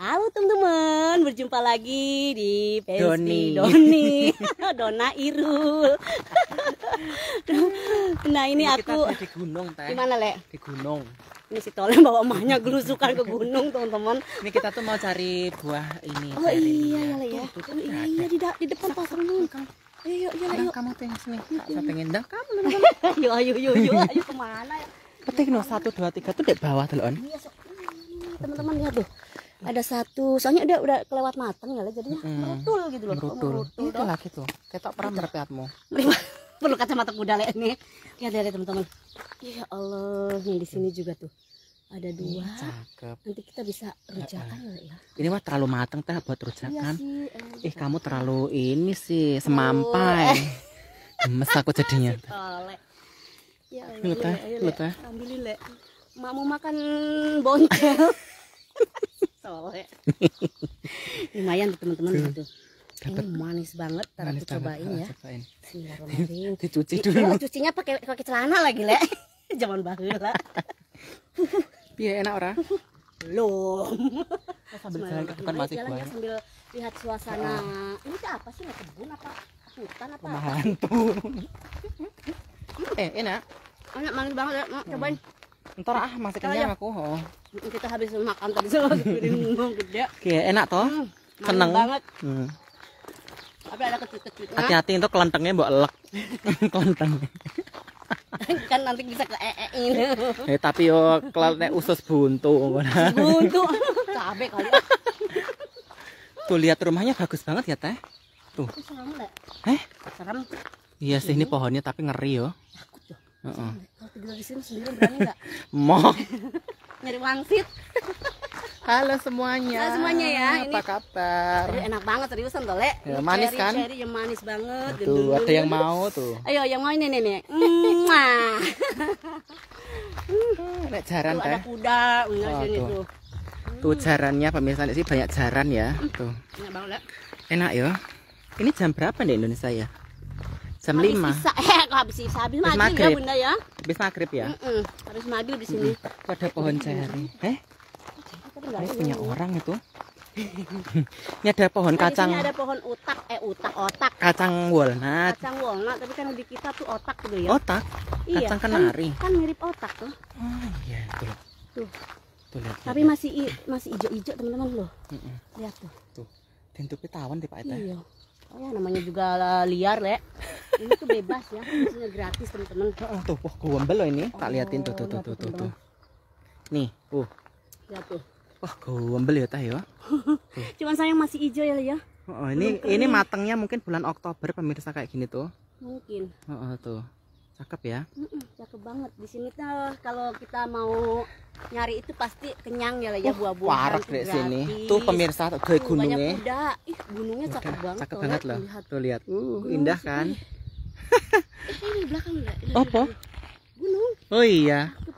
Halo teman-teman, berjumpa lagi di Doni. Doni, Dona Irul. nah ini kita aku di gunung teh di mana le? di gunung Ini si Tolem bawa emaknya gelusukan ke gunung teman-teman. ini kita tuh mau cari buah ini Oh iya ya le ya. Tuh, tuh, Oh, iya iya di, di depan pasang dulu. Ayo iya Nah, yuk. kamu tuh yang sini saya pengen dah kamu Ayo ayo ayo ayo ayo ke mana ya? ketik no satu dua tiga tuh di bawah tuh on Iya. Ini, teman-teman lihat tuh. Ada satu, soalnya udah udah kelewat matang ya, jadinya Mm-mm. merutul gitu loh. merutul Merutul, itu lagi tuh ketok pernah merpiatmu Perlu kacamata kuda le nih. Lihat lihat teman-teman. Ya Allah, nih di sini juga tuh ada dua. cakep Nanti kita bisa rujakan ya, Le, ya. ini mah terlalu mateng teh buat Iya rujakan sih. emang. ih kamu terlalu ini sih semampai gemes aku jadinya. Ya Lu, Teh, lu. Ambilin le. Mamu makan boncel. Tole. Lumayan tuh teman-teman gitu. Ini Dapat manis banget, ntar manis banget. cobain Ah, ya. cobain dicuci dulu oh, cucinya pakai pakai celana lagi, Le. Zaman baheula. iya enak ora Belum. sambil jalan ke depan masih Jalan ya sambil lihat suasana. Ini tuh apa sih? Kebun apa? Hutan apa? rumah hantu eh enak Enak manis banget ya. Cobain. Ntar ah masih kenyang ya. aku oh. Kita habis makan tadi sama piring gede. Oke, enak toh Hmm, Seneng. banget. hmm. Tapi ada kecil-kecilnya. hati-hati itu kelentengnya mbok elek kelenteng kan nanti bisa ke ee ini. eh tapi yo kelenteng usus buntu Buntu. Cabe kali. ya. tuh lihat rumahnya bagus banget ya teh tuh Serem, eh Serem. iya sih ini pohonnya tapi ngeri yo Takut. Heeh. Kalau tinggal di sini sendirian berani nggak? Mau. Nyari wangsit. Halo semuanya. Halo semuanya ya, ini- Apa kabar? Aduh, enak banget seriusan tuh, Le. Ya, Ini manis cherry, kan? Cherry yang manis banget. Tuh, ada yang mau tuh. Ayo, yang mau ini nih nih. Mwah. Nek jaran Tuh ada kuda, Oh, sini tuh. tuh. Tuh jarannya pemirsa sih banyak jaran ya. Tuh. Enak banget, Le. Enak ya. Ini jam berapa di Indonesia ya? Jam Habis 5. Sisa, eh, kok habis sisa, habis Habis maghrib ya. Bunda ya. Habis maghrib ya. Mm-mm, Habis maghrib di sini. Tuh ada pohon ceri. Eh, ini punya orang itu. ini ada pohon Nah, kacang sini ada pohon utak, eh utak, otak. kacang walnut. Kacang walnut, tapi kan di kita tuh otak gitu ya. Otak, iya, kacang kan- kenari. Kan, mirip otak tuh. Oh iya, tuh. Tuh. Tuh lihat. Tapi lihat. masih masih hijau-hijau teman-teman loh. Mm-mm. Lihat tuh. Tuh. Tentu tawan di Pak Eta. Iya. Oh ya namanya juga liar, Le. Ini tuh bebas ya, maksudnya gratis teman-teman. Oh, tuh, wah gombel loh ini. Tak liatin tuh, tuh, tuh, tuh, tuh, tuh. Nih, uh, Lihat tuh. wah gombel ya teh ya. Cuman sayang masih hijau ya, ya. Oh, ini ini matangnya mungkin bulan Oktober pemirsa kayak gini tuh. Mungkin. Oh, oh, tuh. Cakep ya. Mm-mm, cakep banget. Di sini tuh kalau kita mau nyari itu pasti kenyang ya, Le, ya buah-buahan. Warak tuh deh sini. Tuh pemirsa tuh kayak Tuh, banyak gunungnya. kuda. Ih, gunungnya cakep Udah, banget. Cakep tuh, banget loh. Lihat. Tuh lihat. Uh, Gunung indah kan? Eh, ini di belakang. Lihat, Apa? Gunung. Oh iya. Cakep.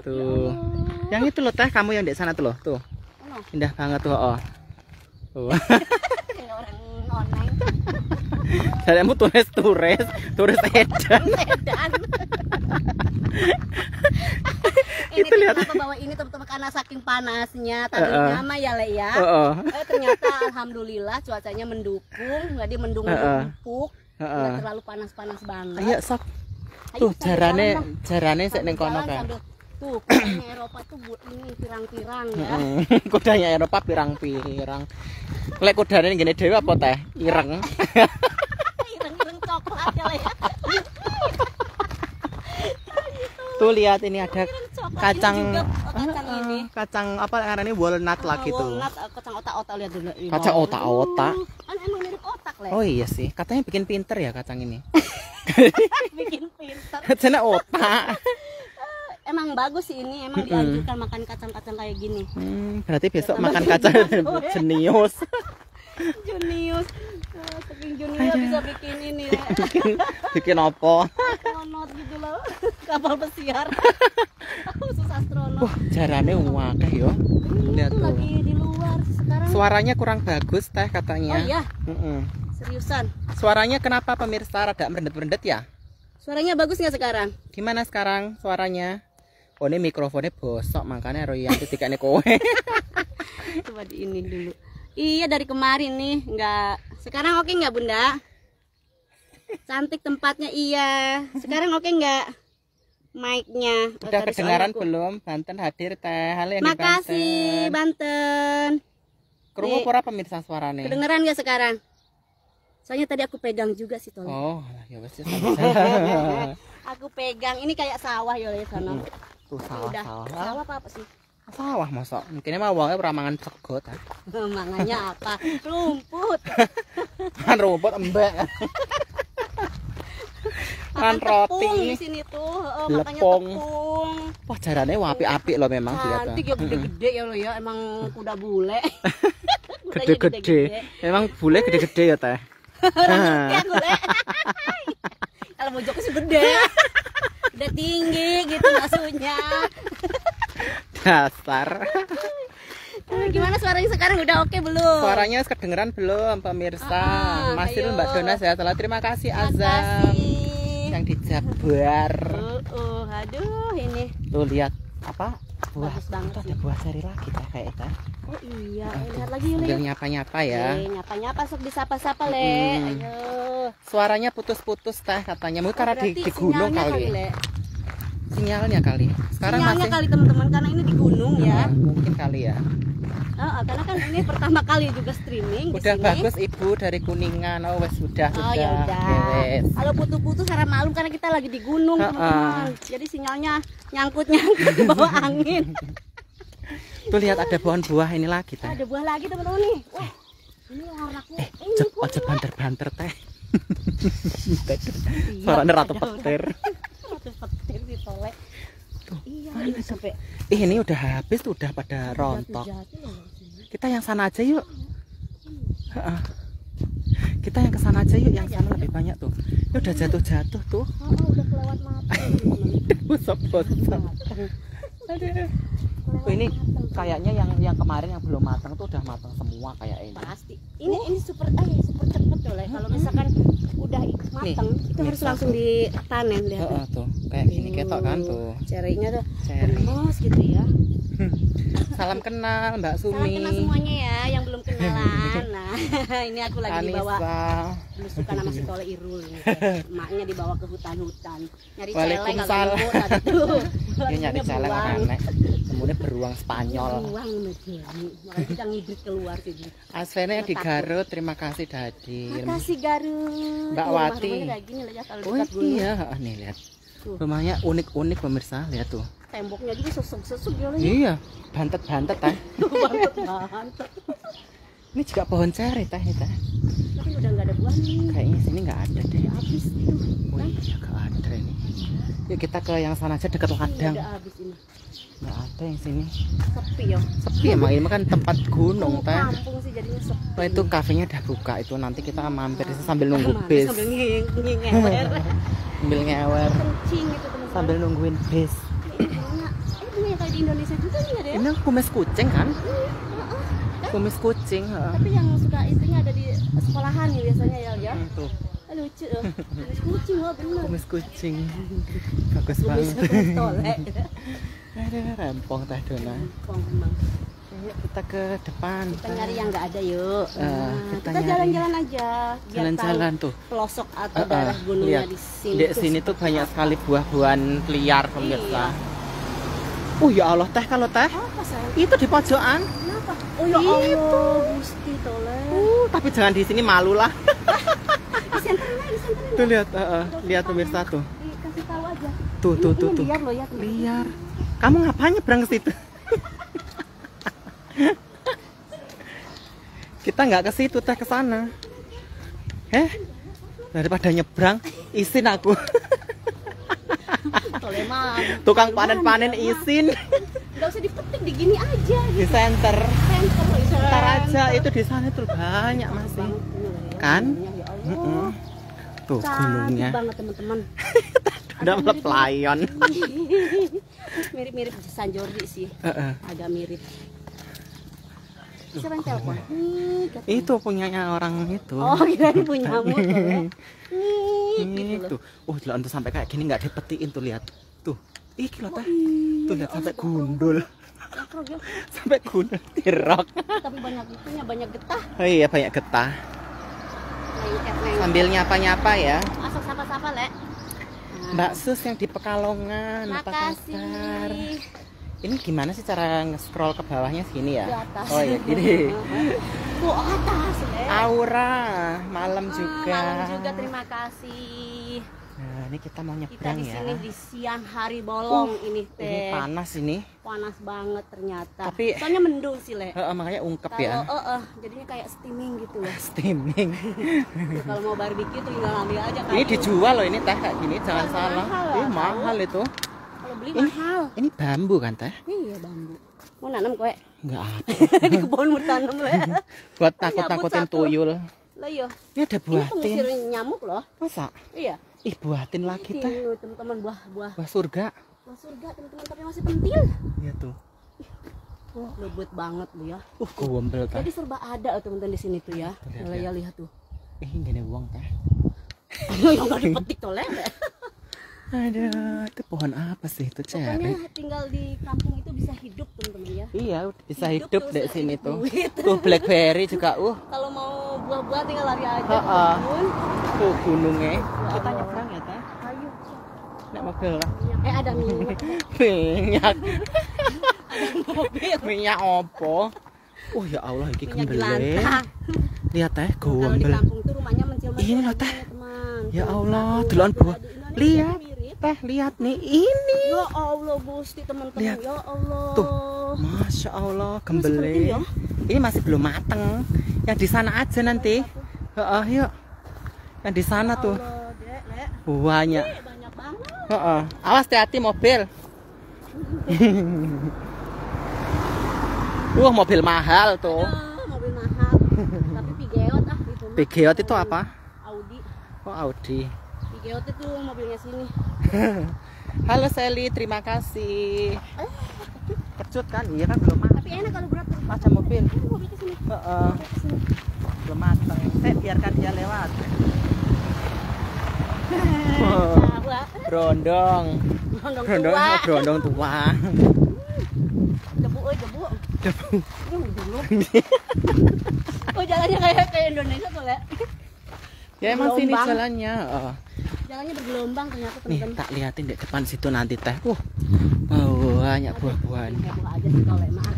Tuh. Ya Allah. Yang itu loh teh kamu yang di sana tuh loh. Tuh. Indah banget tuh. Oh. Tuh. Kayak orang online. Kamu turis turis turis edan. Sedan. ini Itu lihat. kenapa bawa ini teman-teman karena saking panasnya tadinya mah ya le ya. Oh, oh. Eh, ternyata alhamdulillah cuacanya mendukung, jadi mendung Heeh. empuk, Heeh. nggak terlalu panas-panas banget. Ayo sok. Tuh jarane jarane sik ning kono kan. sambil- Tuh, kudanya Eropa tuh buat ini pirang-pirang ya. Heeh. Kudanya Eropa pirang-pirang. Lek kudane ngene dhewe apa teh? Ireng. Ireng-ireng coklat ya. Tuh lihat ini ada kacang ini juga oh, kacang Ah, ini. kacang apa namanya walnut lah Ah, gitu. walnut, eh, kacang otak-otak lihat dulu. Kacang otak-otak. Uh, Kan emang mirip otak le. Oh iya sih, katanya bikin pinter ya kacang ini. Bikin pintar. Kacangnya otak. Emang bagus sih ini, emang dianjurkan makan kacang-kacang kayak gini. Hmm, berarti besok Tambah makan kacang gue. jenius. Junius, Ah, saking junior bisa bikin ini le. bikin bikin apa? astronot gitu loh, kapal pesiar. Khusus astronot. Wah, jarane wakeh yo. Ini lihat tuh lagi di luar sekarang. Suaranya kurang bagus teh Oh katanya. iya, Mm-mm. seriusan. Suaranya kenapa pemirsa rada merendet-merendet ya? Suaranya bagus nggak sekarang? Gimana sekarang suaranya? Oh ini mikrofonnya bosok makanya Royanti dikane kowe. Coba di ini dulu. Iya dari kemarin nih, enggak. Sekarang oke nggak Bunda? Cantik tempatnya iya. Sekarang oke nggak? Mic-nya. Oh, Udah tadi kedengaran belum? Banten hadir teh. Halo yang Makasih Banten. Banten. Nih. pura pemirsa suarane. Kedengeran nggak sekarang? Soalnya tadi aku pegang juga sih Tole. Oh, ya wes ya. Aku pegang ini kayak sawah ya ya sana. Tuh sawah Udah. sawah. Sawah apa, apa sih? Sawah mosok. Mungkin mah wongnya ramangan sego ta. Mangannya apa? Rumput. Kan rumput embek. Kan tepung di roti. sini tuh, heeh, makanya Lepong. tepung. Wah, jarane apik-apik loh memang kelihatan. Cantik ya gede-gede ya lo ya, emang kuda bule. Gede-gede. Memang bule gede-gede ya teh. Ya bule. Kalau mojoknya sih gede. Udah tinggi gitu maksudnya. Dasar. Eh, Gimana suaranya sekarang udah oke belum? Suaranya kedengeran belum pemirsa? Ah, Masih ayo. Mbak Dona sehat selalu. Terima kasih Azam yang dijabar. Uh, uh, aduh ini Tuh lihat apa? Buah. Bagus banget Itu ada buah seri lagi teh kayak itu. Oh iya, eh, lihat lagi yuk. Sambil Le. nyapa-nyapa ya. Eh, nyapa-nyapa sok disapa-sapa le. Hmm. Ayo. Suaranya putus-putus teh katanya. Mungkin karena di, di gunung kali. Le. Sinyalnya kali. Sekarang sinyalnya masih kali teman-teman karena ini di gunung ya. Ah, mungkin kali ya. Ah, karena kan ini pertama kali juga streaming Udah bagus Ibu dari Kuningan. Oh, wes sudah Oh ya udah. Kalau putus-putus karena malum karena kita lagi di gunung teman-teman. Jadi sinyalnya nyangkut-nyangkut di bawah angin. Tuh lihat ada pohon buah ini lagi teh. Ada buah lagi teman-teman nih. Wah, ini warnaku. Eh, ini banter-banter teh. Ratu ada petir. Ini sampai Ih, ini udah habis tuh, udah pada rontok. Kita yang sana aja yuk. Kita yang ke sana aja yuk, yang sana lebih banyak tuh. Ini udah jatuh-jatuh tuh. Oh, oh, udah kelewat. Bosok-bosok. Aduh. Oh, ini kayaknya yang yang kemarin yang belum matang tuh udah matang semua kayak ini. pasti ini ini super eh super cepet loh kalau misalkan udah matang itu nih, harus langsung dipanen lihat Heeh, tuh, kayak gini ketok kan tuh. cerainya tuh Ceri. gitu ya Salam kenal Mbak salam Sumi. kenal semuanya ya yang belum kenalan nah ini aku lagi dibawa Anissa. belusukan sama si Tole Irul ini teh. emaknya dibawa ke hutan-hutan nyari celeng tadi tuh Dia nyari celeng aneh. Kemudian beruang Spanyol. beruang makanya kita ngibrit keluar gitu. Asvena di. Garut, terima kasih Dadim. makasih Garut Mbak Wati. ya kalau Oh iya, Ah, nih lihat. Rumahnya unik-unik pemirsa, lihat tuh. Temboknya juga sesuk-sesuk ya ya. Iya, bantet-bantet teh. Bantet bantet. Ini juga pohon ceri teh, ini, teh. Tapi udah nggak ada buahnya. Kayaknya sini nggak ada deh. Habis itu. Oh iya, nggak ada ini. Yuk kita ke yang sana aja dekat Ini ladang. udah habis ini. Nggak ada yang sini. Sepi ya. Sepi emang ini kan tempat gunung teh. Kampung sih jadinya sepi. Oh itu kafenya udah buka itu nanti kita mampir situ sambil nunggu Mana bis, Sambil ngewer. sambil ngewer, Kencing itu teman-teman. sambil nungguin bis. Ini bunga. Eh bunga yang kayak di Indonesia juga nih ada ya. Ini kumis kucing kan? Heeh. Kumis kucing. heeh. Tapi yang suka istrinya ada di sekolahan ya biasanya ya ya. Hmm, Tuh, Ah, Lucu loh. Kumis kucing oh bener. kumis kucing. Bagus banget. kumis tolek. Ada rempong teh dona. Pong emang. Yuk kita ke depan. Kita nyari yang nggak ada yuk. Eh, Nah, kita jalan-jalan aja. Jalan-jalan tuh. pelosok atau Eh, eh, daerah gunungnya lihat. di sini. Di sini tuh banyak sekali buah-buahan liar pemirsa. Iya. Oh ya Allah teh kalau teh Apa sayang? itu di pojokan. Kenapa? Oh ya Itu. Allah, Gusti toleh. Uh, tapi jangan di sini malu lah. Tuh lihat, eh, eh, lihat pemirsa tuh. Dikasih tahu aja. Tuh, tuh, tuh, tuh. liar loh ya. Liar. Kamu ngapain nyebrang ke situ? Kita nggak ke situ, teh ke sana. Eh, daripada nyebrang, isin aku. Toleh mah. Tukang panen-panen isin Enggak usah dipetik, di gini aja. di center. Center. Ntar aja itu di sana tuh banyak masih. Ya, Kan? ya Mm-mm. Allah. Tuh gunungnya. banget teman-teman. Udah melep layon. Mirip-mirip San Jordi sih. Heeh. Agak mirip. Siapa yang telepon? Nih. Itu punyanya orang itu. Oh, kira punyamu gitu loh. Itu. Oh, jalan tuh sampai kayak gini nggak dipetiin tuh lihat. Tuh. Ih, kilo teh. Ih, Tuh lihat sampai gundul. Ya, Krog, ya. Sampai gundul dirok. Tapi banyak itunya, banyak getah. Oh iya banyak getah. Sambil nyapa-nyapa ya. Asal sapa-sapa, Lek. Mbak Sus yang di Pekalongan, Makasih. kabar? Ini gimana sih cara nge-scroll ke bawahnya sini ya? Di atas. Oh iya, gini. Tuh atas, Lek. Aura, malam Ah, juga. Malam juga, terima kasih. Nah, ini kita mau Kita nyebrang di ya. sini di siang hari bolong ini Ini teh. panas ini. Panas banget ternyata. Tapi- Soalnya mendung sih, Lek. Heeh, makanya ungkep Kalau ya. eh, eh, jadinya kayak steaming gitu loh. Steaming. Ya, kalau mau barbecue tuh tinggal ambil aja kan. Ini dijual loh ini teh kayak gini, jangan Oh, salah. mahal Ini lah, mahal itu. Kalau beli Ini- mahal. Ini bambu kan teh? Iya bambu. Mau nanam kowe? Enggak ada. di kebun mau tanam le. Buat takut-takutin tuyul. Lah iya. Ini ada Ini buatin. pengusir nyamuk loh. Masa? Iya. Ih, buatin lagi teh. Ini teman-teman buah-buah Wah, surga. buah surga teman-teman tapi masih pentil. Iya tuh. Wah, lembut banget lu ya. Uh, gombel teh. Jadi serba ada tuh teman-teman di sini tuh ya. Lihat, Lah ya lihat tuh. Eh, gini uang teh. Yang enggak dipetik tuh Aduh, itu pohon apa sih itu cewek? Pokoknya tinggal di kampung itu bisa hidup teman-teman ya. Iya, bisa Hidup hidup se- sini tuh. duit. Tuh blackberry juga, uh, Kalau mau buah-buah tinggal lari aja Ha-ha. kebun. tuh gunungnya. Kita nyebrang ya teh. Ayo. Nek mobil lah. Eh ada minyak. Minyak, Mobil. minyak opo? Oh ya Allah, ini gembel. jelantah. Lihat teh, Kalau di kampung tuh rumahnya mencil-mencil. Ini loh, aja, Teh. teman. Ya Tuh, Allah, duluan buah. ada Lihat. Teh, lihat nih ini. Ya Allah Gusti teman-teman. Ya Allah. Tuh. Masya Allah, penting gembele. ya. Ini masih belum mateng. Yang di sana aja nanti. Heeh, yuk. Yang di sana tuh Allah, Dek, Lek. banyak. Banyak banget. Heeh. Awas hati-hati mobil. Wah, mobil mahal tuh. Aduh, mobil mahal. Tapi Peugeot ah itu. mah. Peugeot itu apa? Audi. Oh, Audi. Peugeot itu mobilnya sini. Halo Sally, terima kasih. Kecut kan? Iya kan belum matang. Tapi enak kalau berat. Macam mobil. Ini mobil ke sini. Heeh. Ke sini. Belum matang. Saya biarkan dia lewat. Brondong. Brondong, tua. oh, brondong tua. Debu, eh debu. Debu. Oh jalannya kayak kayak Indonesia tuh le. Ya emang sini jalannya. Heeh. Jalannya bergelombang ternyata Nih, teman-teman. tak liatin di depan situ nanti teh. Uh, oh, banyak buah-buahan. Heboh aja sih kalau emang.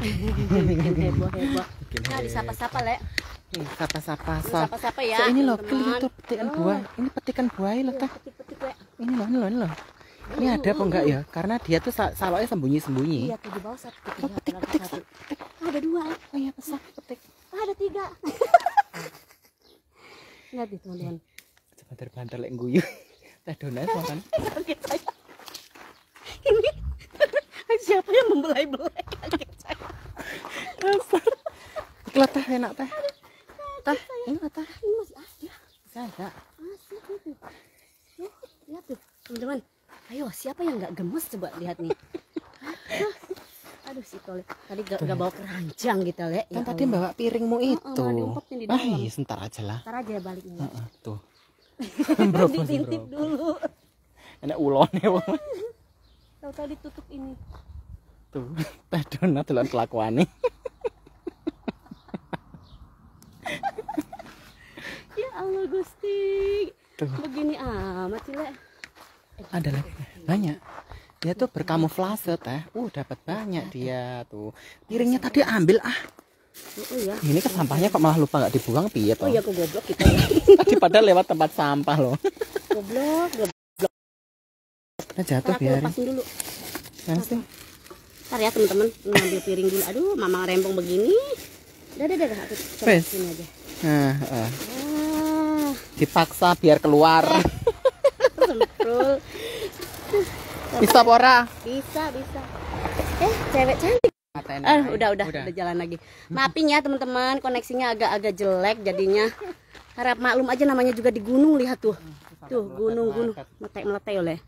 Bikin heboh heboh. Nah disapa-sapa le. Nih, sapa-sapa. sap. Disapa-sapa ya. So, ini loh, kelihatan tuh petikan Oh. buah. Ini petikan buah loh teh. Petik-petik le. Ini loh, ini loh, ini loh. Ini ada apa enggak ya? Karena dia tuh sa- saloknya sembunyi-sembunyi. Iya tuh di bawah satu. Oh, petik, petik, satu. Ada dua. Oh iya, pesak petik. Ah, ada tiga. Lihat nih teman-teman. Sebentar-bentar lek guyu. Teh donas makan. Kaget saya. Ini siapa yang membelai-belai kaget saya. Ikut teh enak teh. Teh, ini teh. Ini masih ada. Ada. Masih itu. Tuh, lihat tuh, teman-teman. Ayo, siapa yang nggak gemes coba lihat nih. Aduh si Tole, tadi gak, gak bawa keranjang gitu le. Kan tadi bawa piringmu itu. Ah, iya, sebentar aja lah. Ntar aja baliknya. Heeh, tuh. Ditintip dulu. Enak ulone wong. Tahu-tahu ditutup ini. Tuh, teh donat delok kelakuane. Ya Allah Gusti. Tuh, Begini amat sih le. ada lagi. Banyak. Dia tuh berkamuflase teh. Uh, dapat banyak dia tuh. Piringnya tadi ambil ah. Oh, oh ya. Ini kan sampahnya kok malah lupa nggak dibuang piye Oh toh. iya aku goblok kita ya. Tadi padahal lewat tempat sampah loh. Goblok, goblok. Nah, jatuh biarin. lepasin dulu. Sih. Ntar ya teman-teman, ngambil piring dulu. Aduh, mamang rempong begini. Udah, udah, udah. Aku sini aja. Nah, eh, Ah, dipaksa biar keluar. Bisa pora. Bisa, bisa. Eh, cewek cantik. Eh, udah, udah, udah, jalan lagi. Maafin ya teman-teman, koneksinya agak-agak jelek jadinya. Harap maklum aja namanya juga di gunung lihat tuh. Tuh, gunung-gunung. Meletek-meletek oleh.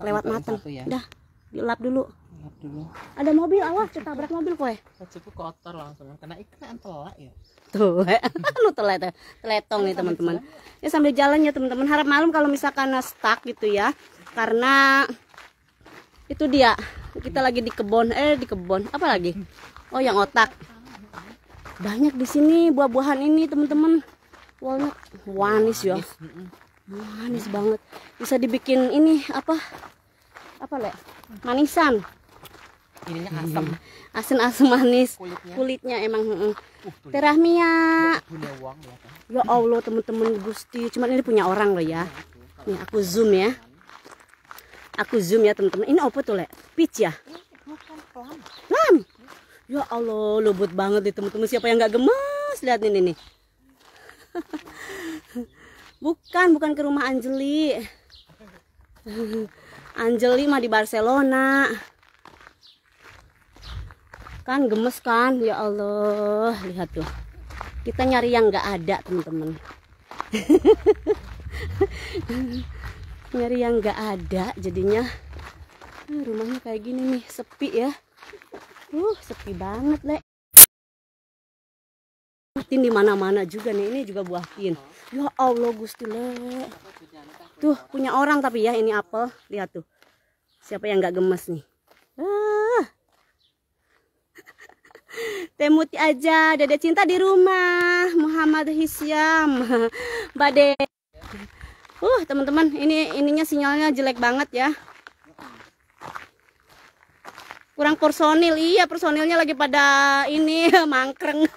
Lewat mateng. Ya. Udah, dilap dulu. Dulu. Ada mobil, awas ketabrak mobil kowe. Bajuku kotor langsung karena ikan telak ya. Tuh, lu telet, teletong nih teman-teman. Ya sambil jalan ya teman-teman. Harap maklum kalau misalkan stuck gitu ya. Karena Itu dia. Kita lagi di kebun. Eh, di kebun. Apa lagi? Oh, yang otak. Banyak di sini buah-buahan ini, teman-teman. Walnut manis ya. Manis banget. Bisa dibikin ini apa? Apa, Le? Manisan. Ininya asam Asin-asin manis. kulitnya. Kulitnya emang heeh. Uh. Terahmia. Ya kan. Ya Allah, teman-teman Gusti. Cuman ini punya orang loh ya. Nih, aku zoom ya. Aku zoom ya, teman-teman. Ini apa tuh, Le? Peach ya? Lam. Ya Allah, lembut banget nih teman-teman. Siapa yang nggak gemes? Lihat ini nih. bukan, bukan ke rumah Anjeli. Anjeli mah di Barcelona. Kan gemes kan? Ya Allah, lihat tuh. Kita nyari yang nggak ada, teman-teman. nyari yang nggak ada, jadinya ah, rumahnya kayak gini nih, sepi ya. Uh, sepi banget, Le. Tin di mana-mana juga nih. Ini juga buah tin. Ya Allah, Gusti, Le. Tuh, punya orang tapi ya ini apel. Lihat tuh. Siapa yang nggak gemes nih? Ah. Temuti aja, Dede cinta di rumah. Muhammad Hisyam. Bade. Uh, teman-teman, ini ininya sinyalnya jelek banget ya. Kurang personil. Iya personilnya lagi pada ini mangkreng.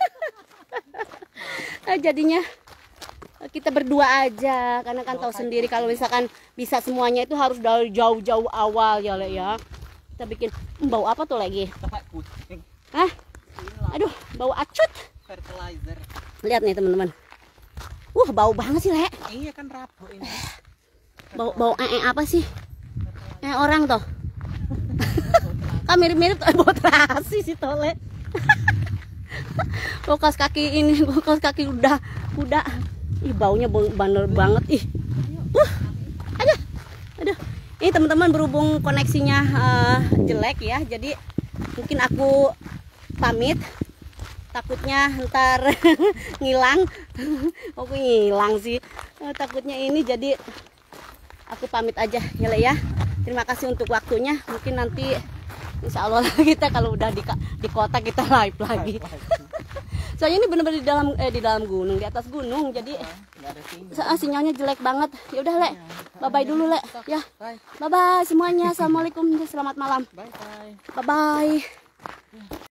Eh, jadinya kita berdua aja. Karena kan tahu sendiri kalau misalkan bisa semuanya itu harus dari jauh-jauh awal ya Le ya. Kita bikin Hmm, bau apa tuh lagi. Hah? aduh bau acut. Fertilizer. lihat nih teman-teman uh bau banget sih Le. Iya kan rapuh ini. bau bau eh, eh, apa sih? Eh orang toh. Kan mirip-mirip bau terasi sih tole bekas kaki ini bekas kaki udah udah. Ih baunya bau banget ih. Uh aduh aduh ini teman-teman berhubung koneksinya eh, jelek ya jadi mungkin aku pamit takutnya ntar ngilang. Aku ngilang sih. Eh, takutnya ini jadi aku pamit aja ya Le ya. Terima kasih untuk waktunya. Mungkin nanti insya Allah kita kalau udah di, di kota kita live lagi. Soalnya ini benar-benar di dalam eh di dalam gunung di atas gunung. Jadi ada sinyal. ah, sinyalnya jelek banget. Ya udah Le. Bye bye dulu Le. Ya. Bye. Bye semuanya. Assalamualaikum. Selamat malam. Bye bye. bye bye